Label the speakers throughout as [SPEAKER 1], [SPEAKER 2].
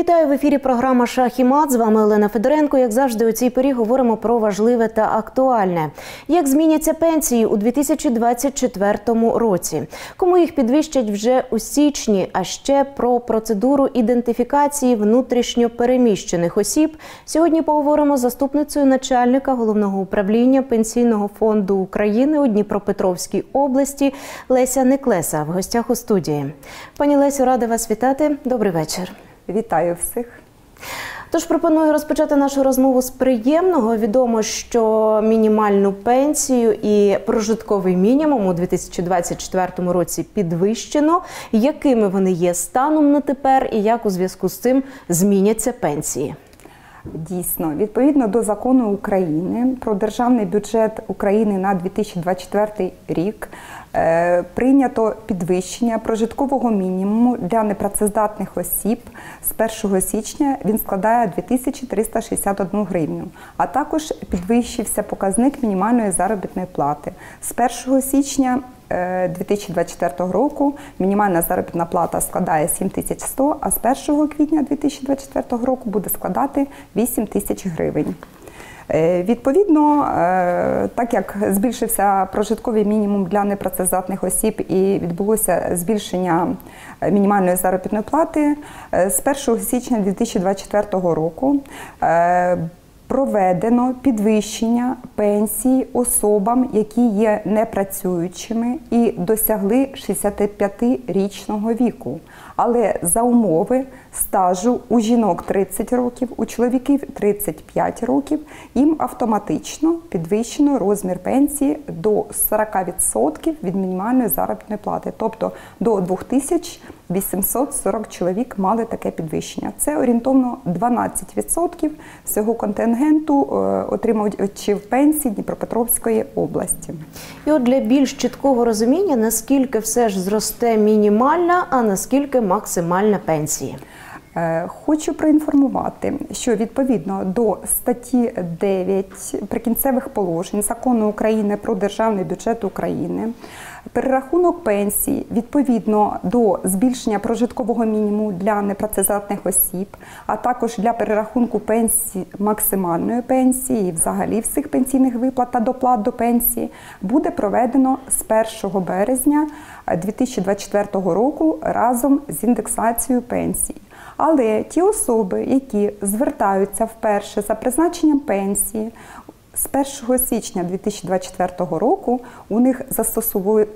[SPEAKER 1] Вітаю в ефірі. Програма «Шах і мат». З вами Олена Федоренко. Як завжди, у цій порі говоримо про важливе та актуальне. Як зміняться пенсії у 2024 році? Кому їх підвищать вже у січні? А ще про процедуру ідентифікації внутрішньо переміщених осіб. Сьогодні поговоримо з заступницею начальника головного управління пенсійного фонду України у Дніпропетровській області Леся Неклеса в гостях у студії. Пані Лесю, рада вас вітати. Добрий вечір.
[SPEAKER 2] Вітаю всіх.
[SPEAKER 1] Тож пропоную розпочати нашу розмову з приємного. Відомо, що мінімальну пенсію і прожитковий мінімум у 2024 році підвищено. Якими вони є станом на тепер, і як у зв'язку з цим зміняться пенсії?
[SPEAKER 2] Дійсно, відповідно до закону України про державний бюджет України на 2024 рік е, прийнято підвищення прожиткового мінімуму для непрацездатних осіб з 1 січня. Він складає 2361 гривню, а також підвищився показник мінімальної заробітної плати. З 1 січня 2024 року мінімальна заробітна плата складає 7100, а з 1 квітня 2024 року буде складати 8 тисяч гривень. Відповідно, так як збільшився прожитковий мінімум для непрацездатних осіб і відбулося збільшення мінімальної заробітної плати з 1 січня 2024 року проведено підвищення пенсій особам, які є непрацюючими і досягли 65-річного віку. Але за умови стажу у жінок 30 років, у чоловіків 35 років, їм автоматично підвищено розмір пенсії до 40% від мінімальної заробітної плати, тобто до 2840 чоловік мали таке підвищення. Це орієнтовно 12% всього контингенту е, отримувачів пенсії Дніпропетровської області.
[SPEAKER 1] І от для більш чіткого розуміння, наскільки все ж зросте мінімальна, а наскільки максимальна пенсія.
[SPEAKER 2] Е, хочу проінформувати, що відповідно до статті 9 прикінцевих положень закону України про державний бюджет України. Перерахунок пенсії відповідно до збільшення прожиткового мінімуму для непрацездатних осіб, а також для перерахунку пенсії максимальної пенсії, і взагалі всіх пенсійних виплат та доплат до пенсії, буде проведено з 1 березня 2024 року разом з індексацією пенсії. Але ті особи, які звертаються вперше за призначенням пенсії, з 1 січня 2024 року у них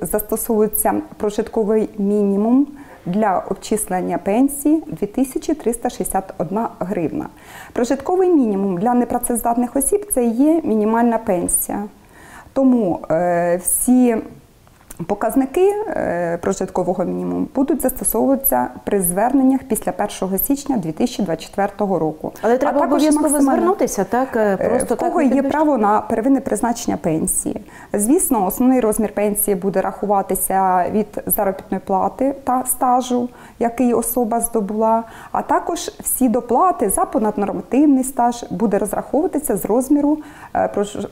[SPEAKER 2] застосовується прожитковий мінімум для обчислення пенсії 2361 гривна. Прожитковий мінімум для непрацездатних осіб це є мінімальна пенсія. Тому е, всі Показники е, прожиткового мінімуму будуть застосовуватися при зверненнях після 1 січня 2024 року.
[SPEAKER 1] Але треба обов'язково звернутися, так
[SPEAKER 2] е, просто в кого так є право на первинне призначення пенсії. Звісно, основний розмір пенсії буде рахуватися від заробітної плати та стажу, який особа здобула. А також всі доплати за понаднормативний стаж буде розраховуватися з розміру е,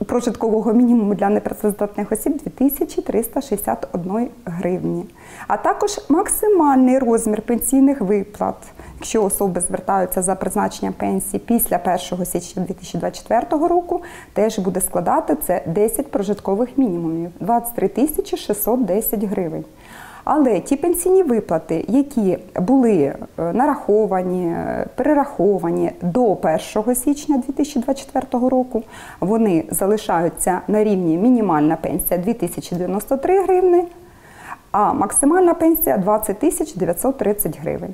[SPEAKER 2] прожиткового мінімуму для непрацездатних осіб 2360 51 гривні, а також максимальний розмір пенсійних виплат. Якщо особи звертаються за призначенням пенсії після 1 січня 2024 року, теж буде складати це 10 прожиткових мінімумів 23 тисячі 610 гривень. Але ті пенсійні виплати, які були е, нараховані, е, перераховані до 1 січня 2024 року, вони залишаються на рівні мінімальна пенсія 2093 гривни, а максимальна пенсія 20 тисяч 930 гривень.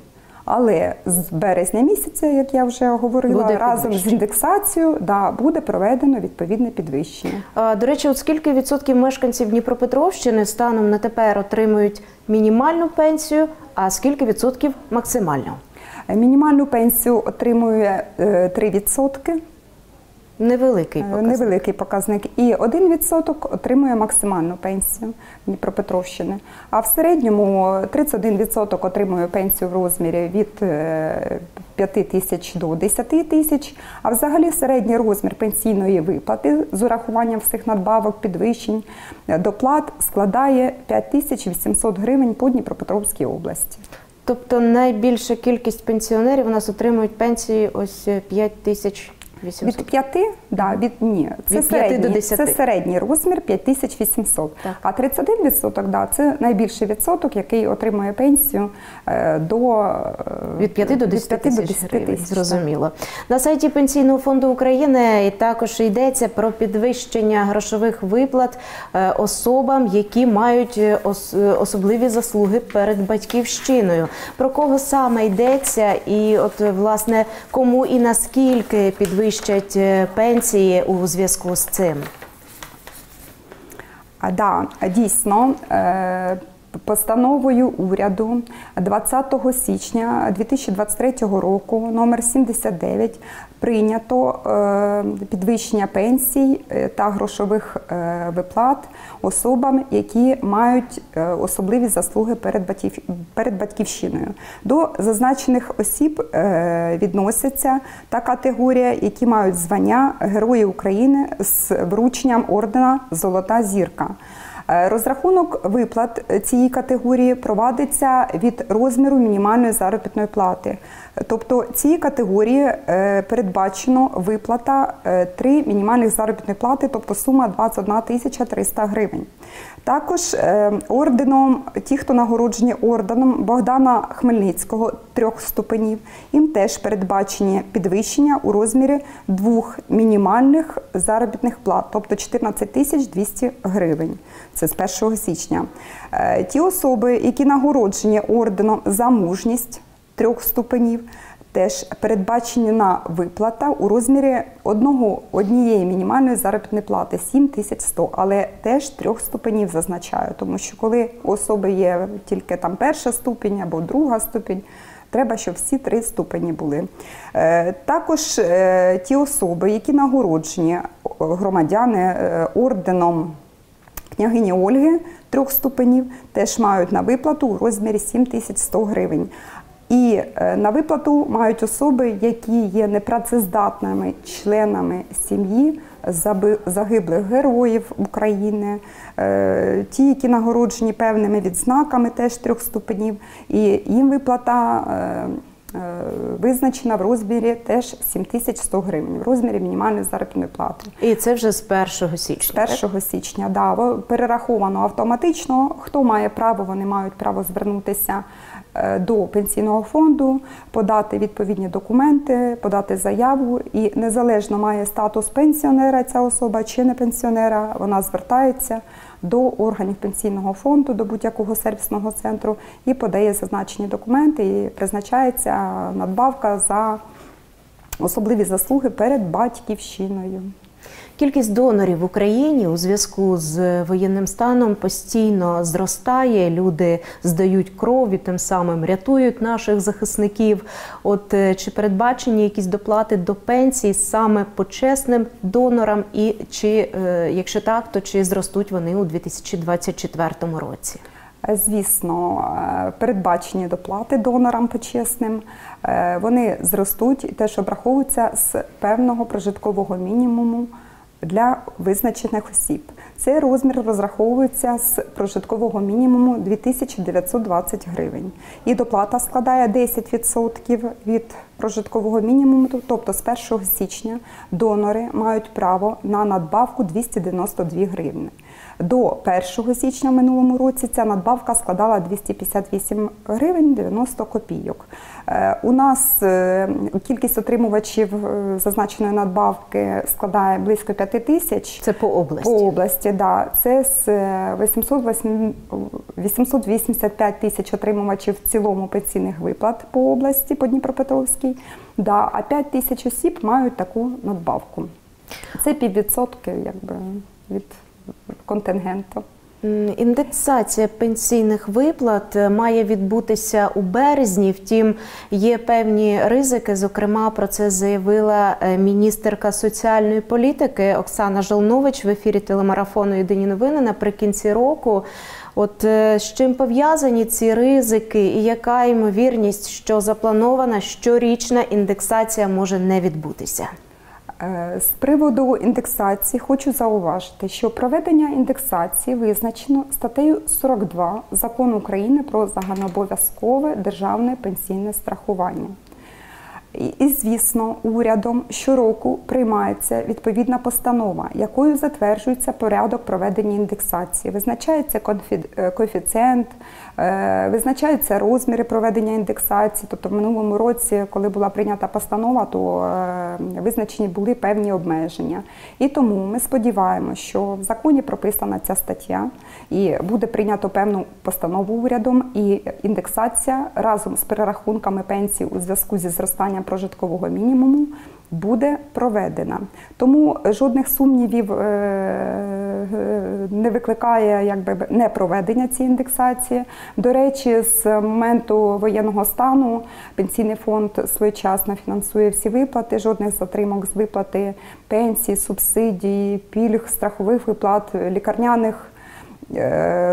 [SPEAKER 2] Але з березня місяця, як я вже говорила, буде разом з індексацією да, буде проведено відповідне підвищення.
[SPEAKER 1] А, До речі, от скільки відсотків мешканців Дніпропетровщини станом на тепер отримують мінімальну пенсію, а скільки відсотків максимальну?
[SPEAKER 2] Мінімальну пенсію отримує 3%. Е,
[SPEAKER 1] Невеликий показник.
[SPEAKER 2] Невеликий показник. І 1% отримує максимальну пенсію Дніпропетровщини. А в середньому 31% отримує пенсію в розмірі від 5 е, тисяч до 10 тисяч. А взагалі середній розмір пенсійної виплати з урахуванням всіх надбавок, підвищень, доплат складає 5 тисяч 800 гривень по Дніпропетровській області.
[SPEAKER 1] Тобто найбільша кількість пенсіонерів у нас отримують пенсії ось 5 тисяч
[SPEAKER 2] Від
[SPEAKER 1] 800.
[SPEAKER 2] 5, да, від, ні, це,
[SPEAKER 1] Від п'яти
[SPEAKER 2] середній,
[SPEAKER 1] до десяти.
[SPEAKER 2] це середній розмір 5800.
[SPEAKER 1] Так.
[SPEAKER 2] А 31% да, це найбільший відсоток, який отримує пенсію е, до, е,
[SPEAKER 1] Від 5 до 10
[SPEAKER 2] від 5 до
[SPEAKER 1] тисяч
[SPEAKER 2] 10
[SPEAKER 1] гривень,
[SPEAKER 2] тисяч, так.
[SPEAKER 1] зрозуміло. На сайті Пенсійного фонду України і також йдеться про підвищення грошових виплат е, особам, які мають ос- особливі заслуги перед батьківщиною. Про кого саме йдеться, і от власне кому і наскільки підвищать е, пенсії у зв'язку з цим?
[SPEAKER 2] А, да, дійсно. Постановою уряду 20 січня 2023 року номер 79 прийнято е, підвищення пенсій е, та грошових е, виплат особам, які мають особливі заслуги перед, батьків, перед батьківщиною. До зазначених осіб відносяться та категорія, які мають звання Герої України з врученням ордена Золота зірка. Е, Розрахунок виплат цієї категорії провадиться від розміру мінімальної заробітної плати. Тобто цієї категорії е, передбачено виплата е, три мінімальних заробітної плати, тобто сума 21 тисяча 300 гривень. Також е, орденом, ті, хто нагороджені орденом Богдана Хмельницького трьох ступенів, їм теж передбачені підвищення у розмірі двох мінімальних заробітних плат, тобто 14 тисяч 200 гривень. Це з 1 січня. Е, Ті особи, які нагороджені орденом за мужність трьох ступенів, теж передбачена виплата у розмірі одного однієї мінімальної заробітної плати 7100, але теж трьох ступенів зазначаю, тому що коли у особи є тільки там перша ступінь або друга ступінь. Треба, щоб всі три ступені були. Е, Також е, ті особи, які нагороджені громадяни е, орденом княгині Ольги трьох ступенів теж мають на виплату у розмірі 7100 гривень. І е, на виплату мають особи, які є непрацездатними членами сім'ї загиблих героїв України, е, ті, які нагороджені певними відзнаками теж трьох ступенів, і їм виплата. е, Визначена в розмірі теж 7100 гривень, в розмірі мінімальної заробітної плати.
[SPEAKER 1] І це вже з 1 січня.
[SPEAKER 2] З 1 січня, да, перераховано автоматично. Хто має право, вони мають право звернутися до пенсійного фонду, подати відповідні документи, подати заяву. І незалежно має статус пенсіонера ця особа чи не пенсіонера, вона звертається до органів пенсійного фонду, до будь-якого сервісного центру і подає зазначені документи, і призначається надбавка за особливі заслуги перед батьківщиною.
[SPEAKER 1] Кількість донорів в Україні у зв'язку з воєнним станом постійно зростає. Люди здають кров і тим самим рятують наших захисників. От е, чи передбачені якісь доплати до пенсії саме почесним донорам, і чи е, якщо так, то чи зростуть вони у 2024 році?
[SPEAKER 2] Звісно, е, передбачені доплати донорам почесним. Вони зростуть і теж обраховуються з певного прожиткового мінімуму для визначених осіб. Цей розмір розраховується з прожиткового мінімуму 2920 гривень. І доплата складає 10% від прожиткового мінімуму, тобто з 1 січня донори мають право на надбавку 292 гривні. До 1 січня в минулому році ця надбавка складала 258 гривень 90 копійок. Е, У нас е, кількість отримувачів е, зазначеної надбавки складає близько 5 тисяч.
[SPEAKER 1] Це по області.
[SPEAKER 2] По області, да. Це з е, 808 885 тисяч отримувачів в цілому пенсійних виплат по області, по Дніпропетровській. Да, а 5 тисяч осіб мають таку надбавку. Це піввідсотки якби, від контингенту.
[SPEAKER 1] Індексація пенсійних виплат е, має відбутися у березні. Втім, є певні ризики. Зокрема, про це заявила е, міністерка соціальної політики Оксана Жолнович в ефірі телемарафону Єдині новини наприкінці року. От е, з чим пов'язані ці ризики, і яка ймовірність, що запланована щорічна індексація може не відбутися?
[SPEAKER 2] Е, З приводу індексації хочу зауважити, що проведення індексації визначено статтею 42 Закону України про загальнообов'язкове державне пенсійне страхування. І, звісно, урядом щороку приймається відповідна постанова, якою затверджується порядок проведення індексації. Визначається е, коефіцієнт, е, визначаються розміри проведення індексації. Тобто, в минулому році, коли була прийнята постанова, то е, визначені були певні обмеження. І тому ми сподіваємося, що в законі прописана ця стаття, і буде прийнято певну постанову урядом, і індексація разом з перерахунками пенсій у зв'язку зі зростанням прожиткового мінімуму буде проведена. Тому жодних сумнівів е, е, не викликає якби не проведення цієї індексації. До речі, з моменту воєнного стану пенсійний фонд своєчасно фінансує всі виплати, жодних затримок з виплати пенсій, субсидій, пільг, страхових виплат, лікарняних е,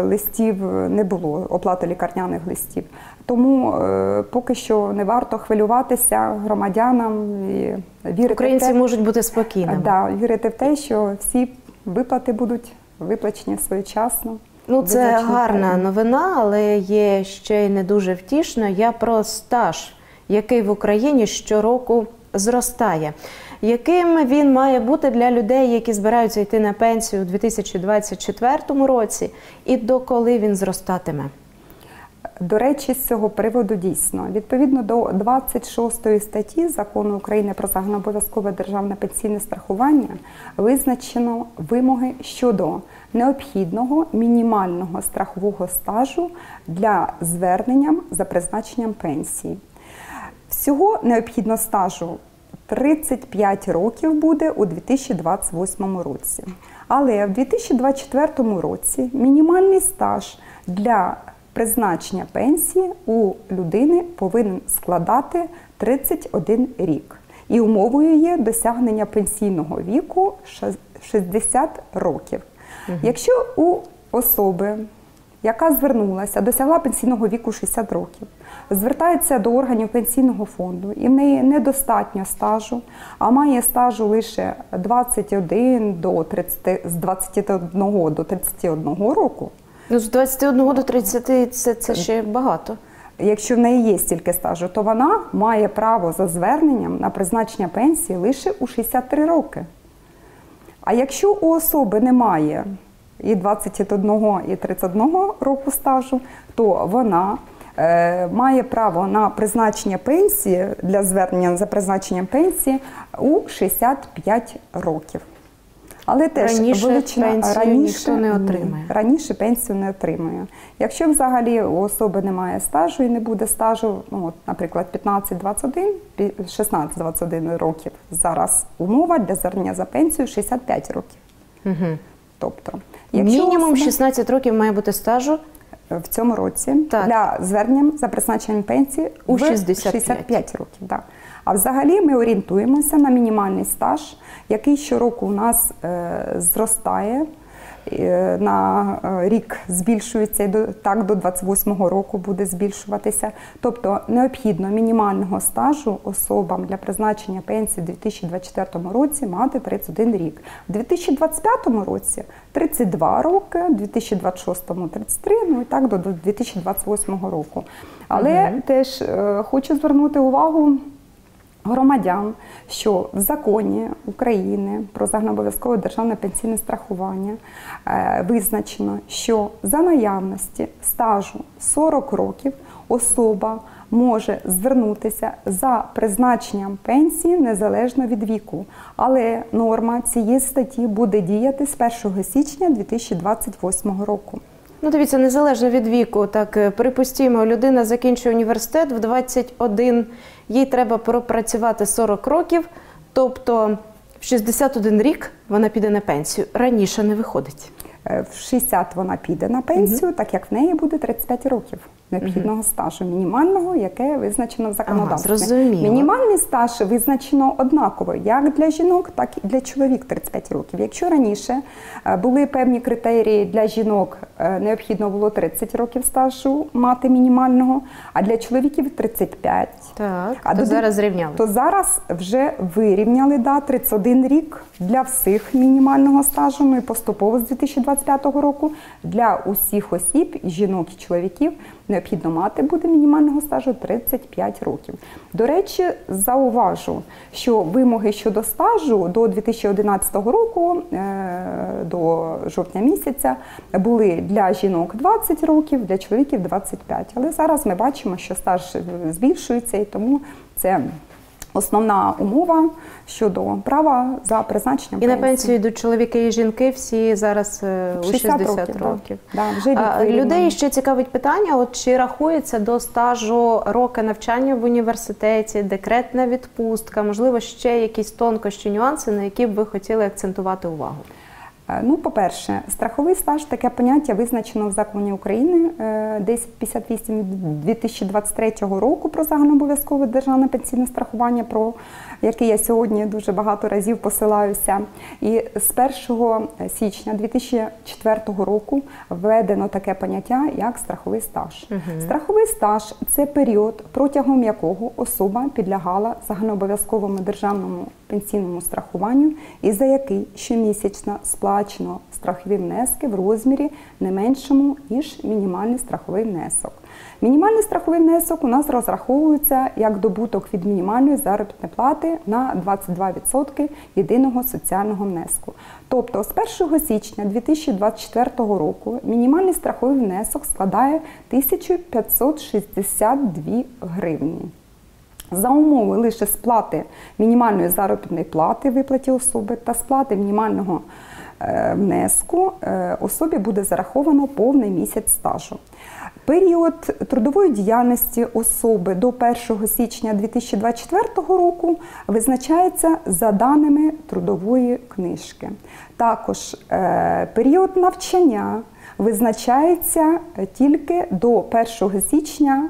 [SPEAKER 2] листів не було, оплати лікарняних листів. Тому е, поки що не варто хвилюватися громадянам і вірити
[SPEAKER 1] Українці
[SPEAKER 2] в те,
[SPEAKER 1] можуть бути спокійними.
[SPEAKER 2] да, вірити в те, що всі виплати будуть виплачені своєчасно.
[SPEAKER 1] Ну, це гарна новина, але є ще й не дуже втішна. Я про стаж, який в Україні щороку зростає. Яким він має бути для людей, які збираються йти на пенсію у 2024 році, і доколи він зростатиме?
[SPEAKER 2] До речі, з цього приводу дійсно відповідно до 26 статті закону України про загальнообов'язкове державне пенсійне страхування визначено вимоги щодо необхідного мінімального страхового стажу для звернення за призначенням пенсії. Всього необхідно стажу 35 років буде у 2028 році. Але в 2024 році мінімальний стаж для призначення пенсії у людини повинен складати 31 рік. І умовою є досягнення пенсійного віку 60 років. Якщо у особи, яка звернулася, досягла пенсійного віку 60 років, звертається до органів пенсійного фонду, і в неї недостатньо стажу, а має стажу лише 21 до 30, з 21 до 31 року.
[SPEAKER 1] Ну, з 21 до 30 це, це ще багато.
[SPEAKER 2] Якщо в неї є стільки стажу, то вона має право за зверненням на призначення пенсії лише у 63 роки. А якщо у особи немає і 21, і 31 року стажу, то вона має право на призначення пенсії для звернення за призначенням пенсії у 65 років. Але теж
[SPEAKER 1] Раніше
[SPEAKER 2] величина
[SPEAKER 1] пенсію ніхто не
[SPEAKER 2] ні,
[SPEAKER 1] отримає.
[SPEAKER 2] раніше пенсію не отримує. Якщо взагалі у особи немає стажу і не буде стажу, ну, от, наприклад, 15-21, пі- 16-21 років, зараз умова для звернення за пенсію 65 років.
[SPEAKER 1] Угу.
[SPEAKER 2] Тобто, якщо
[SPEAKER 1] Мінімум
[SPEAKER 2] особа-
[SPEAKER 1] 16 років має бути стажу.
[SPEAKER 2] В цьому році
[SPEAKER 1] Так.
[SPEAKER 2] для звернення за призначенням пенсії
[SPEAKER 1] У
[SPEAKER 2] вже
[SPEAKER 1] 65.
[SPEAKER 2] 65 років. Да. А взагалі ми орієнтуємося на мінімальний стаж, який щороку у нас е, зростає. Е, На е, рік збільшується і так до 28-го року буде збільшуватися. Тобто необхідно мінімального стажу особам для призначення пенсії у 2024 році мати 31 рік. У 2025 році 32 роки, у 2026 33, ну і так до до 2028 року. Але теж е, хочу звернути увагу громадян, що в законі України про загальнообов'язкове державне пенсійне страхування е, визначено, що за наявності стажу 40 років особа може звернутися за призначенням пенсії незалежно від віку. Але норма цієї статті буде діяти з 1 січня 2028 року.
[SPEAKER 1] Ну, дивіться, незалежно від віку, так е, припустімо, людина закінчує університет в 21, їй треба пропрацювати 40 років, тобто в 61 рік вона піде на пенсію. Раніше не виходить.
[SPEAKER 2] Е, В 60 вона піде на пенсію, так як в неї буде 35 років. Необхідного стажу мінімального, яке визначено в законодавстві.
[SPEAKER 1] зрозуміло.
[SPEAKER 2] Мінімальний стаж визначено однаково як для жінок, так і для чоловік 35 років. Якщо раніше е, були певні критерії для жінок, е, необхідно було 30 років стажу мати мінімального, а для чоловіків 35.
[SPEAKER 1] Так,
[SPEAKER 2] А
[SPEAKER 1] то
[SPEAKER 2] до-
[SPEAKER 1] зараз зрівняли.
[SPEAKER 2] То зараз вже вирівняли да, 31 рік для всіх мінімального стажу, ну і поступово з 2025 року для усіх осіб, жінок і чоловіків, необхідно мати буде мінімального стажу 35 років. До речі, зауважу, що вимоги щодо стажу до 2011 року, е, до жовтня місяця, були для жінок 20 років, для чоловіків 25. Але зараз ми бачимо, що стаж збільшується і тому це основна умова щодо права за призначенням
[SPEAKER 1] І на пенсію йдуть чоловіки і жінки, всі зараз е, у 60 років.
[SPEAKER 2] років, да. Да, вже
[SPEAKER 1] А. Людей ще цікавить питання: от чи рахується до стажу роки навчання в університеті, декретна відпустка, можливо, ще якісь тонкощі, нюанси, на які б ви хотіли акцентувати увагу?
[SPEAKER 2] Е, Ну, по-перше, страховий стаж таке поняття визначено в законі України е, 1058 2023 року про загальнообов'язкове державне пенсійне страхування, про яке я сьогодні дуже багато разів посилаюся. І з 1 січня 2004 року введено таке поняття як страховий стаж. Страховий стаж це період, протягом якого особа підлягала загальнообов'язковому державному пенсійному страхуванню і за який щомісячно сплачено страхові внески в розмірі не меншому, ніж мінімальний страховий внесок. Мінімальний страховий внесок у нас розраховується як добуток від мінімальної заробітної плати на 22% єдиного соціального внеску. Тобто з 1 січня 2024 року мінімальний страховий внесок складає 1562 гривні. За умови лише сплати мінімальної заробітної плати виплаті особи та сплати мінімального внеску е, особі буде зараховано повний місяць стажу. Період трудової діяльності особи до 1 січня 2024 року визначається за даними трудової книжки. Також е, період навчання визначається тільки до 1 січня е, два- 2020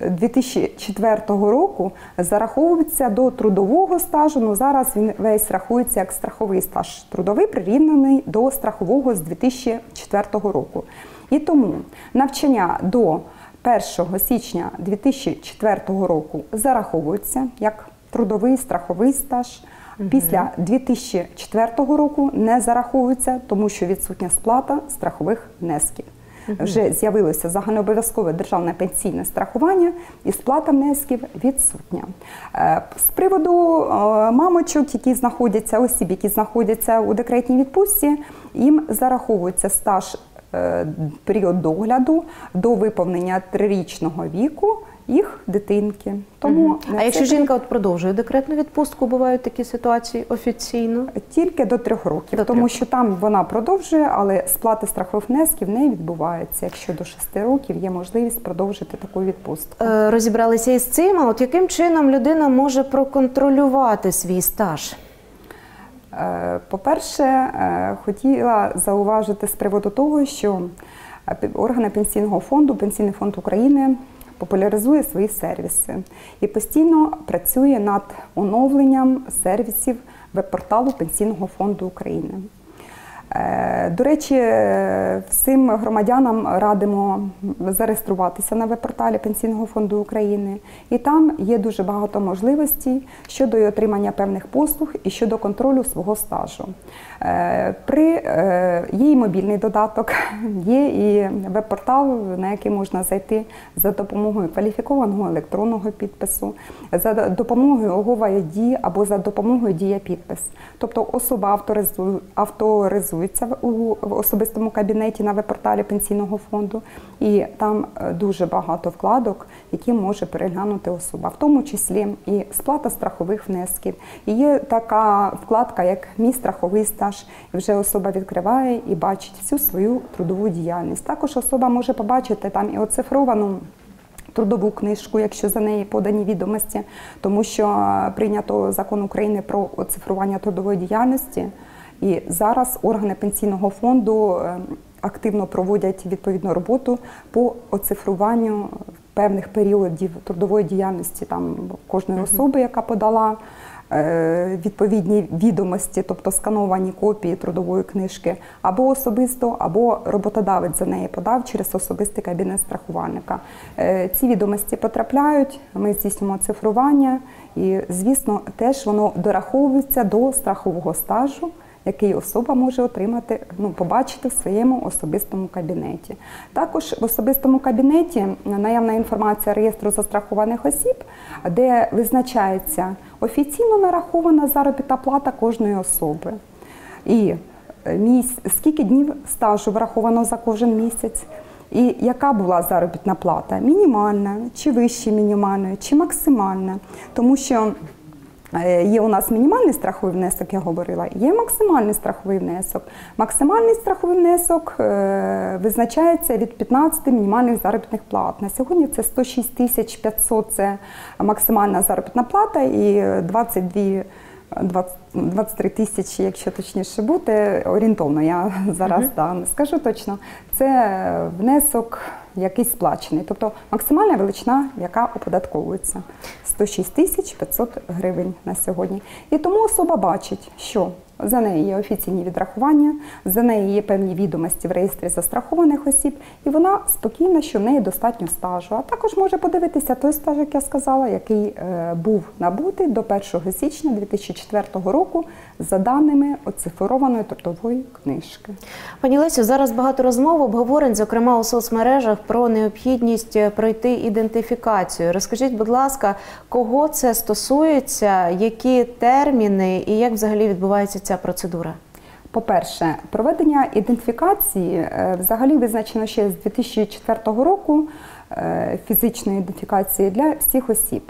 [SPEAKER 2] 2004 року зараховується до трудового стажу. Ну зараз він весь рахується як страховий стаж трудовий, прирівняний до страхового з 2004 року. І тому навчання до 1 січня 2004 року зараховується як трудовий страховий стаж. Після 2004 року не зараховується, тому що відсутня сплата страхових внесків. Вже з'явилося загальнообов'язкове державне пенсійне страхування і сплата внесків відсутня. Е, З приводу е, мамочок, які знаходяться, осіб, які знаходяться у декретній відпустці, їм зараховується стаж е, період догляду до виповнення трирічного віку їх дитинки. Тому на
[SPEAKER 1] А якщо жінка от продовжує декретну відпустку, бувають такі ситуації офіційно.
[SPEAKER 2] тільки до трьох років,
[SPEAKER 1] До
[SPEAKER 2] тому
[SPEAKER 1] трьох.
[SPEAKER 2] що там вона продовжує, але сплати страхових внесків не відбувається. Якщо до шести років є можливість продовжити таку відпустку.
[SPEAKER 1] Е, Розібралися із цим. А от яким чином людина може проконтролювати свій стаж?
[SPEAKER 2] Е, По-перше, е, хотіла зауважити з приводу того, що е, органи пенсійного фонду, Пенсійний фонд України популяризує свої сервіси і постійно працює над оновленням сервісів веб-порталу Пенсійного фонду України. Е, До речі, е, всім громадянам радимо зареєструватися на веб-порталі Пенсійного фонду України, і там є дуже багато можливостей щодо отримання певних послуг і щодо контролю свого стажу. Е, При є і мобільний додаток, є і веб-портал, на який можна зайти за допомогою кваліфікованого електронного підпису, за допомогою ID або за допомогою Дія підпис. Тобто особа авторизу- в- у особистому кабінеті на веб-порталі пенсійного фонду, і там е, дуже багато вкладок, які може переглянути особа, в тому числі і сплата страхових внесків. І є така вкладка, як мій страховий стаж. І вже особа відкриває і бачить всю свою трудову діяльність. Також особа може побачити там і оцифровану трудову книжку, якщо за неї подані відомості, тому що е, прийнято закон України про оцифрування трудової діяльності. І зараз органи пенсійного фонду е, активно проводять відповідну роботу по оцифруванню певних періодів трудової діяльності там кожної особи, яка подала е, відповідні відомості, тобто скановані копії трудової книжки, або особисто, або роботодавець за неї подав через особистий кабінет страхувальника. Е, Ці відомості потрапляють, ми здійснюємо цифрування, і, звісно, теж воно дораховується до страхового стажу. Який особа може отримати, ну побачити в своєму особистому кабінеті. Також в особистому кабінеті наявна інформація реєстру застрахованих осіб, де визначається офіційно нарахована заробітна плата кожної особи. І е, скільки днів стажу враховано за кожен місяць, і яка була заробітна плата? Мінімальна, чи вище мінімальної, чи максимальна. Тому що Є у нас мінімальний страховий внесок, я говорила, є максимальний страховий внесок. Максимальний страховий внесок е, визначається від 15 мінімальних заробітних плат. На сьогодні це 106 тисяч 500 – це максимальна заробітна плата і 22 20 23 тисячі, якщо точніше бути, орієнтовно, я зараз uh -huh. да, не скажу точно. Це внесок якийсь сплачений, тобто максимальна величина, яка оподатковується 106 тисяч 500 гривень на сьогодні. І тому особа бачить, що за неї є офіційні відрахування, за неї є певні відомості в реєстрі застрахованих осіб, і вона спокійна, що в неї достатньо стажу. А також може подивитися той стаж, як я сказала, який е, був набутий до 1 січня 2004 року за даними оцифрованої трудової книжки.
[SPEAKER 1] Пані Лесю, зараз багато розмов обговорень, зокрема у соцмережах, про необхідність пройти ідентифікацію. Розкажіть, будь ласка, кого це стосується, які терміни і як взагалі відбувається ця процедура?
[SPEAKER 2] По-перше, проведення ідентифікації е, взагалі визначено ще з 2004 року е, фізичної ідентифікації для всіх осіб.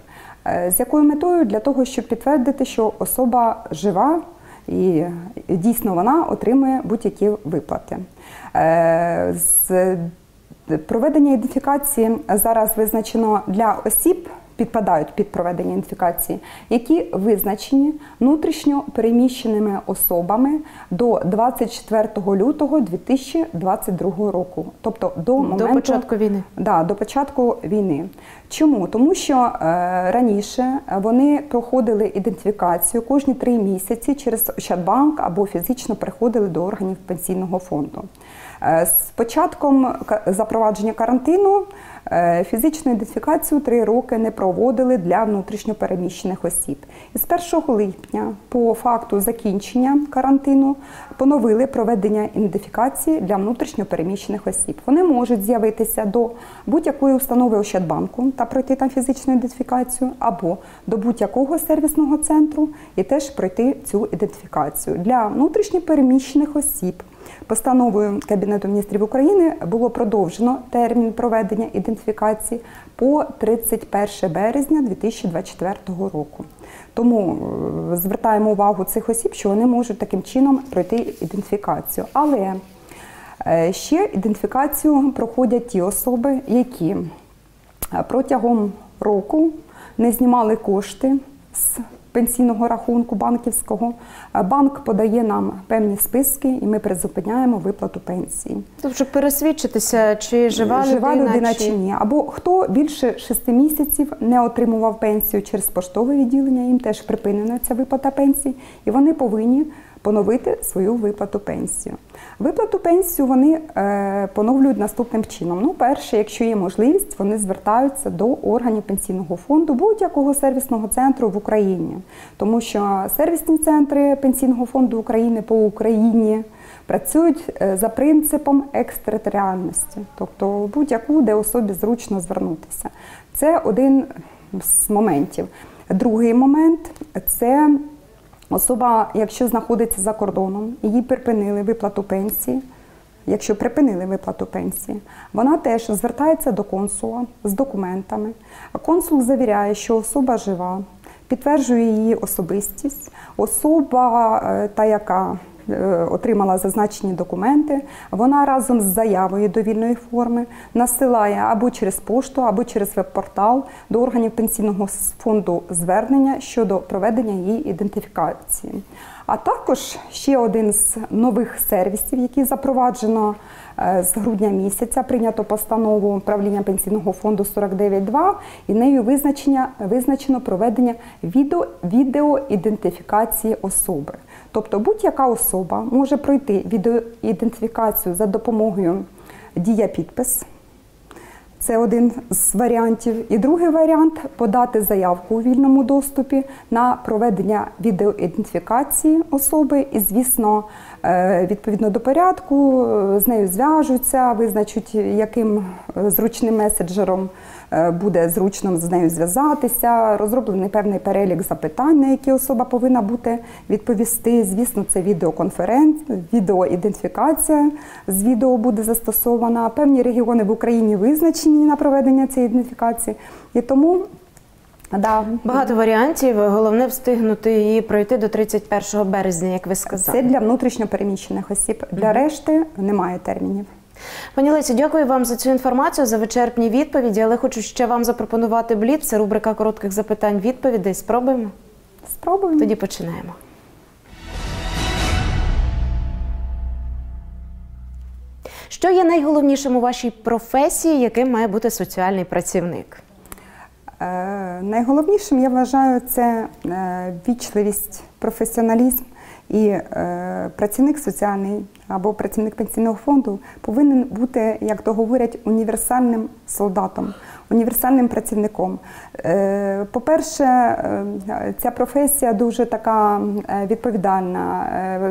[SPEAKER 2] Е, з якою метою? Для того, щоб підтвердити, що особа жива і дійсно вона отримує будь-які виплати. З проведення ідентифікації зараз визначено для осіб підпадають під проведення ідентифікації, які визначені внутрішньо переміщеними особами до 24 лютого 2022 року, тобто до моменту
[SPEAKER 1] до початку війни.
[SPEAKER 2] Да, до початку війни. Чому? Тому що е, раніше вони проходили ідентифікацію кожні три місяці через Ощадбанк або фізично приходили до органів пенсійного фонду. Е, з початком запровадження карантину фізичну ідентифікацію три роки не проводили для внутрішньопереміщених осіб. І з 1 липня по факту закінчення карантину поновили проведення ідентифікації для внутрішньопереміщених осіб. Вони можуть з'явитися до будь-якої установи Ощадбанку та пройти там фізичну ідентифікацію, або до будь-якого сервісного центру і теж пройти цю ідентифікацію для внутрішньопереміщених осіб. Постановою Кабінету міністрів України було продовжено термін проведення ідентифікації по 31 березня 2024 року. Тому е, звертаємо увагу цих осіб, що вони можуть таким чином пройти ідентифікацію. Але е, ще ідентифікацію проходять ті особи, які е, протягом року не знімали кошти з пенсійного рахунку банківського. Банк подає нам певні списки, і ми призупиняємо виплату пенсії.
[SPEAKER 1] Тобто, щоб пересвідчитися, чи жива,
[SPEAKER 2] жива
[SPEAKER 1] людина,
[SPEAKER 2] людина
[SPEAKER 1] чи...
[SPEAKER 2] чи ні, або хто більше шести місяців не отримував пенсію через поштове відділення, їм теж припинена ця виплата пенсії, і вони повинні поновити свою виплату пенсію. Виплату пенсію вони е, поновлюють наступним чином. Ну, перше, якщо є можливість, вони звертаються до органів пенсійного фонду будь-якого сервісного центру в Україні, тому що сервісні центри пенсійного фонду України по Україні. Працюють е, за принципом екстериторіальності, тобто будь-яку, де особі зручно звернутися. Це один з моментів. Другий момент це Особа, якщо знаходиться за кордоном, їй припинили виплату пенсії. Якщо припинили виплату пенсії, вона теж звертається до консула з документами. Консул завіряє, що особа жива, підтверджує її особистість. Особа, е, та яка отримала зазначені документи, вона разом з заявою довільної форми насилає або через пошту, або через веб-портал до органів пенсійного фонду звернення щодо проведення її ідентифікації. А також ще один з нових сервісів, який запроваджено Е, З грудня місяця прийнято постанову правління пенсійного фонду 49.2 і нею визначення, визначено проведення відео, відеоідентифікації особи. Тобто будь-яка особа може пройти відеоідентифікацію за допомогою дія підпис. Це один з варіантів. І другий варіант подати заявку у вільному доступі на проведення відеоідентифікації особи. І, звісно, е, відповідно до порядку е, з нею зв'яжуться, визначать, яким е, зручним меседжером буде зручно з нею зв'язатися. Розроблений певний перелік запитань, на які особа повинна бути відповісти. Звісно, це відеоконференц, відеоідентифікація з відео буде застосована. Певні регіони в Україні визначені на проведення цієї ідентифікації. І тому да,
[SPEAKER 1] Багато варіантів. Головне встигнути її пройти до 31 березня, як ви сказали.
[SPEAKER 2] це для внутрішньопереміщених осіб. Для решти немає термінів.
[SPEAKER 1] Пані Лесі, дякую вам за цю інформацію, за вичерпні відповіді. Але хочу ще вам запропонувати бліт. Це рубрика коротких запитань відповідей. Спробуємо?
[SPEAKER 2] Спробуємо.
[SPEAKER 1] Тоді починаємо. Що є найголовнішим у вашій професії, яким має бути соціальний працівник?
[SPEAKER 2] Е, Найголовнішим я вважаю це е, вічливість, професіоналізм і е, працівник соціальний або працівник пенсійного фонду повинен бути, як то говорять, універсальним солдатом, універсальним працівником. Е, По-перше, е, ця професія дуже така е, відповідальна.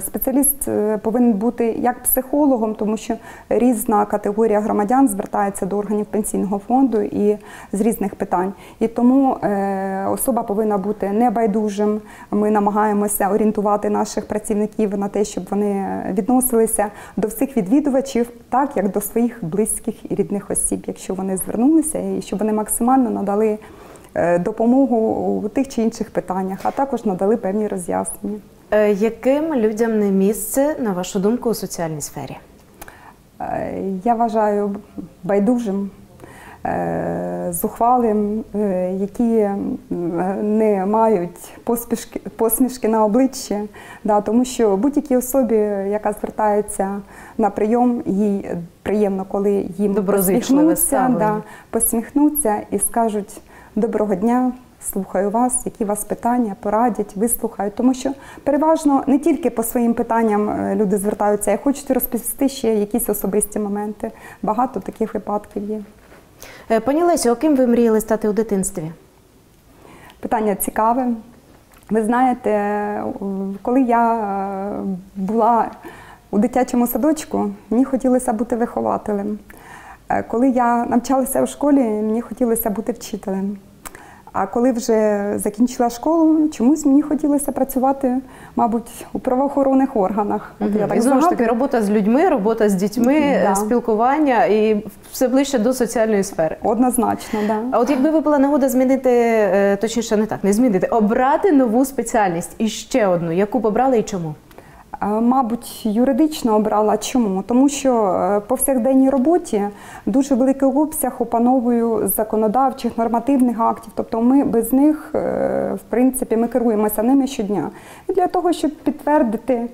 [SPEAKER 2] Спеціаліст повинен бути як психологом, тому що різна категорія громадян звертається до органів пенсійного фонду і з різних питань. І тому особа повинна бути небайдужим. Ми намагаємося орієнтувати наших працівників на те, щоб вони відносилися до всіх відвідувачів, так як до своїх близьких і рідних осіб, якщо вони звернулися, і щоб вони максимально надали е, допомогу у тих чи інших питаннях, а також надали певні роз'яснення.
[SPEAKER 1] Е, Яким людям не місце, на вашу думку, у соціальній сфері?
[SPEAKER 2] Е, Я вважаю байдужим, зухвалим, е, які не мають посмішки, посмішки на обличчі, да, тому що будь-якій особі, яка звертається на прийом, їй приємно, коли їм посміхнуться, да, посміхнуться і скажуть доброго дня. Слухаю вас, які у вас питання, порадять, вислухають. Тому що переважно не тільки по своїм питанням е, люди звертаються, а хочуть розповісти ще якісь особисті моменти. Багато таких випадків є.
[SPEAKER 1] Е, Пані Лесю, ким ви мріяли стати у дитинстві?
[SPEAKER 2] Питання цікаве. Ви знаєте, коли я е, була у дитячому садочку, мені хотілося бути вихователем. Е, Коли я навчалася у школі, мені хотілося бути вчителем. А коли вже закінчила школу, чомусь мені хотілося працювати, мабуть, у правоохоронних органах. От я
[SPEAKER 1] і знову ж таки, робота з людьми, робота з дітьми,
[SPEAKER 2] Да.
[SPEAKER 1] спілкування і все ближче до соціальної сфери.
[SPEAKER 2] Однозначно, так. Да.
[SPEAKER 1] А от якби ви була нагода змінити, е, точніше, не так, не змінити, обрати нову спеціальність і ще одну, яку б обрали і чому?
[SPEAKER 2] Е, Мабуть, юридично обрала чому? Тому що е, повсякденній роботі дуже великий обсяг опановую законодавчих нормативних актів. Тобто ми без них, е, в принципі, ми керуємося ними щодня. І для того, щоб підтвердити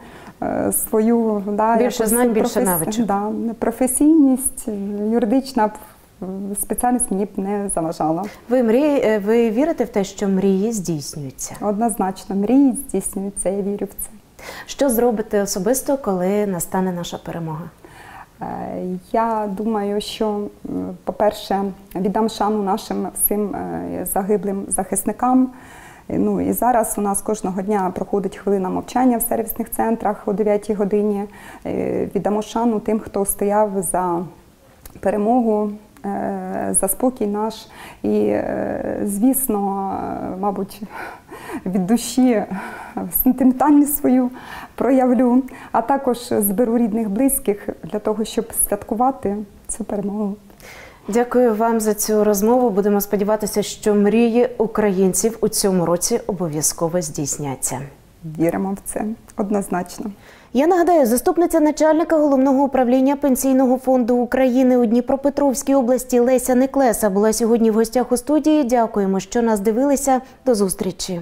[SPEAKER 2] свою да,
[SPEAKER 1] Більше знань, більше навичок.
[SPEAKER 2] Да, професійність, юридична спеціальність мені б не заважала.
[SPEAKER 1] Ви мрії, ви вірите в те, що мрії здійснюються?
[SPEAKER 2] Однозначно, мрії здійснюються, я вірю в це.
[SPEAKER 1] Що зробите особисто, коли настане наша перемога?
[SPEAKER 2] Е, Я думаю, що, по-перше, віддам шану нашим всім е, загиблим захисникам. Ну і зараз у нас кожного дня проходить хвилина мовчання в сервісних центрах о 9 годині. Е, Віддамо шану тим, хто стояв за перемогу. За спокій наш і, звісно, мабуть, від душі сентиментальність свою проявлю, а також зберу рідних близьких для того, щоб святкувати цю перемогу.
[SPEAKER 1] Дякую вам за цю розмову. Будемо сподіватися, що мрії українців у цьому році обов'язково здійсняться.
[SPEAKER 2] Віримо в це однозначно.
[SPEAKER 1] Я нагадаю, заступниця начальника головного управління пенсійного фонду України у Дніпропетровській області Леся Неклеса була сьогодні в гостях у студії. Дякуємо, що нас дивилися. До зустрічі.